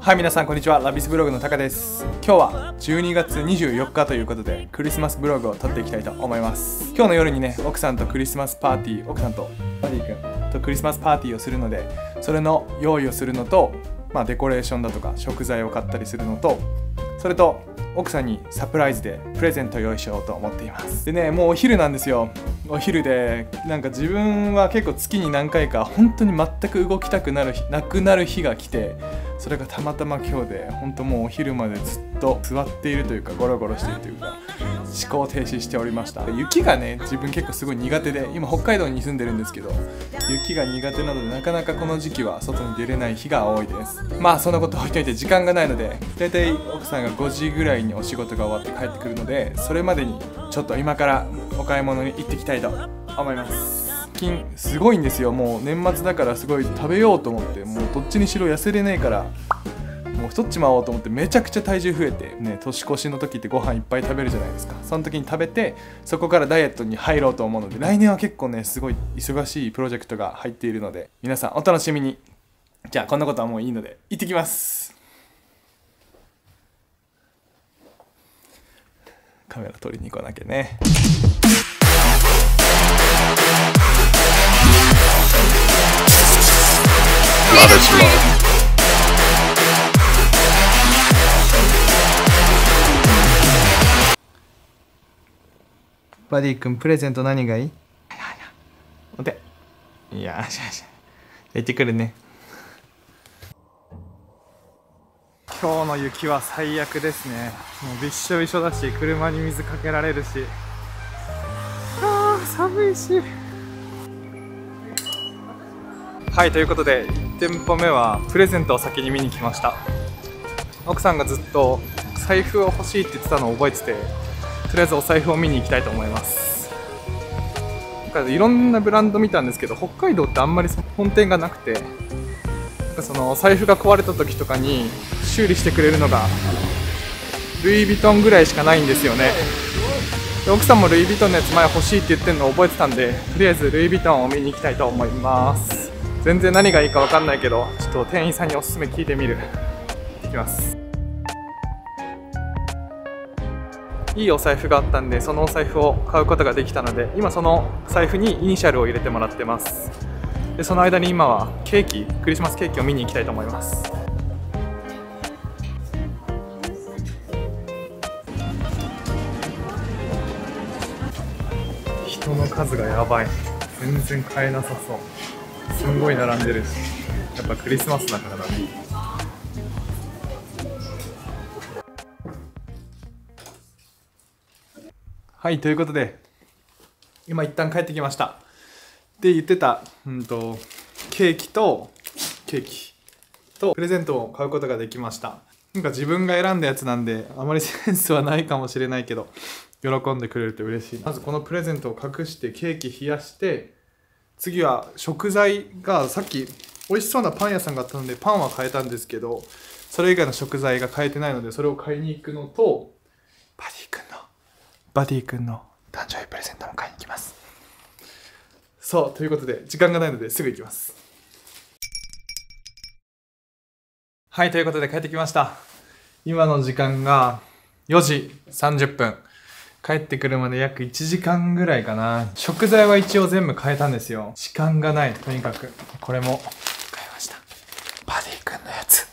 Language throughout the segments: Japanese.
はい皆さんこんにちは。ラビスブログのタカです。今日は12月24日ということでクリスマスブログを撮っていきたいと思います。今日の夜にね奥さんとクリスマスパーティー奥さんとマリー君とクリスマスパーティーをするのでそれの用意をするのとまあデコレーションだとか食材を買ったりするのとそれと奥さんにサプライズでプレゼント用意しようと思っています。でねもうお昼なんですよ。お昼でなんか自分は結構月に何回か本当に全く動きたくなる日なくなる日が来てそれがたまたま今日で本当もうお昼までずっと座っているというかゴロゴロしてるというか。思考停止しておりました。雪がね自分結構すごい苦手で今北海道に住んでるんですけど雪が苦手なのでなかなかこの時期は外に出れない日が多いです。まあそんなこと置いといて時間がないので大体奥さんが5時ぐらいにお仕事が終わって帰ってくるのでそれまでにちょっと今からお買い物に行ってきたいと思います。最近すごいんですよ。もう年末だからすごい食べようと思ってもうどっちにしろ痩せれねえから太っちまおうと思ってめちゃくちゃ体重増えてね年越しの時ってご飯いっぱい食べるじゃないですか。その時に食べてそこからダイエットに入ろうと思うので来年は結構ねすごい忙しいプロジェクトが入っているので皆さんお楽しみに。じゃあこんなことはもういいので行ってきます。カメラ撮りに行かなきゃね。バディ君プレゼント何がいい？お手いや しゃしゃ行ってくるね。今日の雪は最悪ですね。もうびっしょびしょだし車に水かけられるし。あー寒いし。はいということで1店舗目はプレゼントを先に見に来ました。奥さんがずっと財布を欲しいって言ってたのを覚えててとりあえずお財布を見に行きたいと思います。なんかいろんなブランド見たんですけど北海道ってあんまり本店がなくてなんかその財布が壊れた時とかに修理してくれるのがルイ・ヴィトンぐらいしかないんですよね。で奥さんもルイ・ヴィトンのやつ前欲しいって言ってるのを覚えてたんでとりあえずルイ・ヴィトンを見に行きたいと思います。全然何がいいか分かんないけどちょっと店員さんにおすすめ聞いてみる。いきます。いいお財布があったんでそのお財布を買うことができたので今その財布にイニシャルを入れてもらってます。でその間に今はケーキクリスマスケーキを見に行きたいと思います。人の数がやばい。全然買えなさそう。すんごい並んでるし。やっぱクリスマスだからだね。はいということで。今一旦帰ってきました。で言ってた、うんと、ケーキとケーキ。とプレゼントを買うことができました。なんか自分が選んだやつなんであまりセンスはないかもしれないけど喜んでくれると嬉しいまずこのプレゼントを隠してケーキ冷やして次は食材がさっき美味しそうなパン屋さんがあったのでパンは買えたんですけどそれ以外の食材が買えてないのでそれを買いに行くのとバディ君の誕生日プレゼントも買いに行きます。そうということで時間がないのですぐ行きます。はいということで帰ってきました。今の時間が4時30分。帰ってくるまで約1時間ぐらいかな。食材は一応全部変えたんですよ。時間がないとにかく。これも買いました。バディ君のやつ。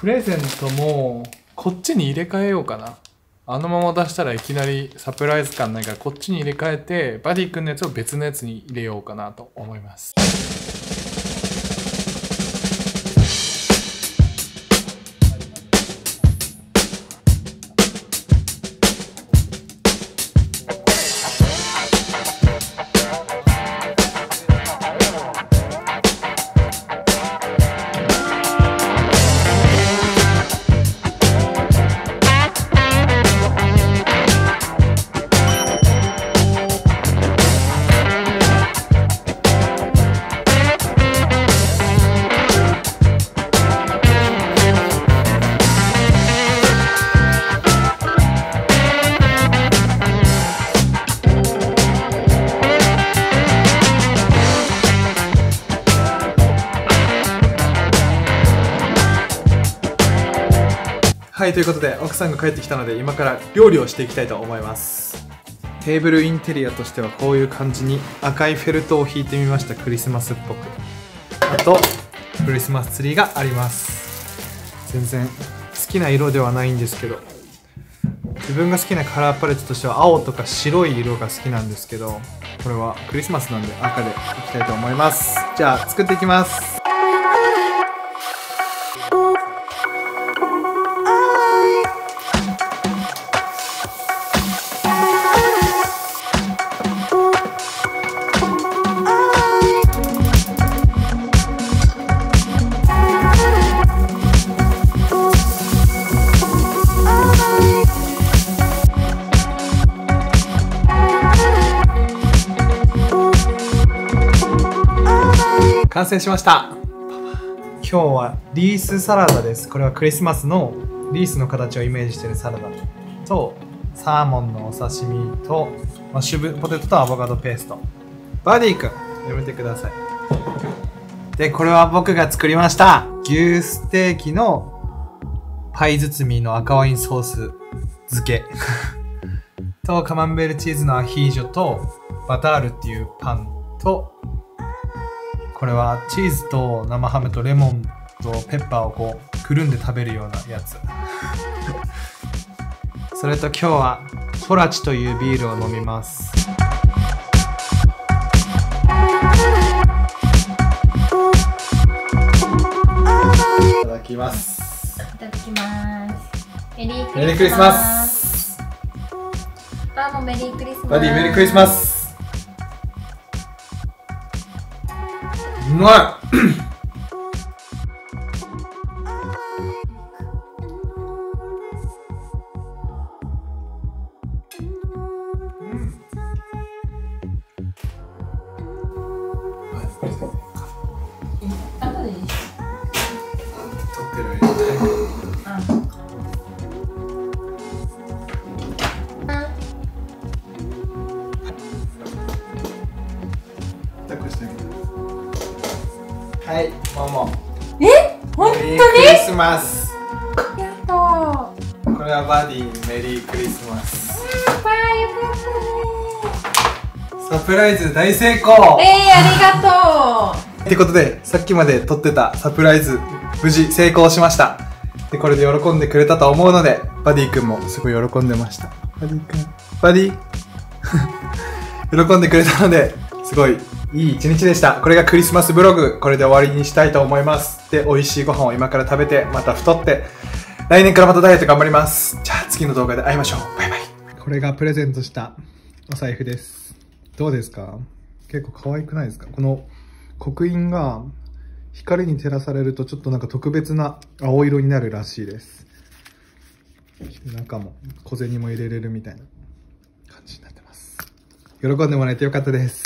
プレゼントもこっちに入れ替えようかな。あのまま出したらいきなりサプライズ感ないからこっちに入れ替えてバディ君のやつを別のやつに入れようかなと思います。はいということで奥さんが帰ってきたので今から料理をしていきたいと思います。テーブルインテリアとしてはこういう感じに赤いフェルトを引いてみました。クリスマスっぽく。あとクリスマスツリーがあります。全然好きな色ではないんですけど自分が好きなカラーパレットとしては青とか白い色が好きなんですけどこれはクリスマスなんで赤でいきたいと思います。じゃあ作っていきます。完成しました。今日はリースサラダです。これはクリスマスのリースの形をイメージしているサラダ。とサーモンのお刺身とマッシュポテトとアボカドペースト。バディ君やめてください。でこれは僕が作りました。牛ステーキのパイ包みの赤ワインソース漬け。とカマンベールチーズのアヒージョとバタールっていうパンとこれはチーズと生ハムとレモンとペッパーをこうくるんで食べるようなやつ それと今日はトラチというビールを飲みますいただきますいただきます。メリークリスマスバーもメリークリスマス。バディメリークリスマ。スまい。後でい。い撮ってるはいママえ？本当に？クリスマス。やったー。これはバディメリークリスマス。わーよかったサプライズ大成功。ねえー、ありがと ってことでさっきまで撮ってたサプライズ無事成功しました。でこれで喜んでくれたと思うのでバディ君もすごい喜んでました。バディ君。バディ。喜んでくれたのですごいいい一日でした。これがクリスマスブログ。これで終わりにしたいと思います。で美味しいご飯を今から食べてまた太って来年からまたダイエット頑張ります。じゃあ次の動画で会いましょう。バイバイ。これがプレゼントしたお財布です。どうですか？結構可愛くないですか？この刻印が光に照らされるとちょっとなんか特別な青色になるらしいです。中も小銭も入れれるみたいな感じになってます。喜んでもらえてよかったです。